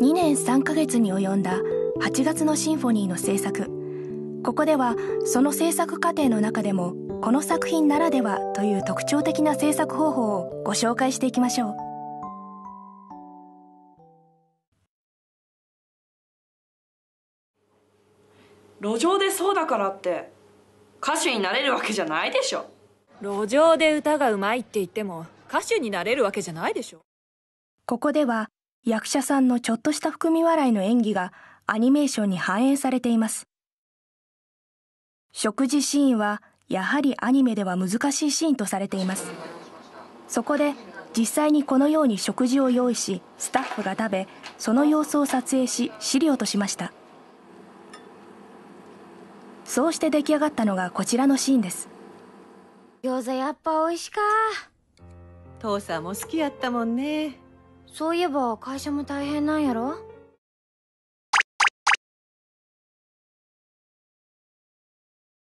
3ヶ月に及んだ8月のシンフォニーの制作。ここではその制作過程の中でもこの作品ならではという特徴的な制作方法をご紹介していきましょう。路上でそうだからって歌手になれるわけじゃないでしょ。路上で歌がうまいって言っても歌手になれるわけじゃないでしょ。ここでは役者さんのちょっとした含み笑いの演技がアニメーションに反映されています。食事シーンはやはりアニメでは難しいシーンとされています。そこで実際にこのように食事を用意しスタッフが食べその様子を撮影し資料としました。そうして出来上がったのがこちらのシーンです。餃子やっぱ美味しか。父さんも好きやったもんねそういえば会社も大変なんやろ？